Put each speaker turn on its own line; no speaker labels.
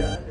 Yeah.